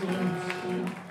嗯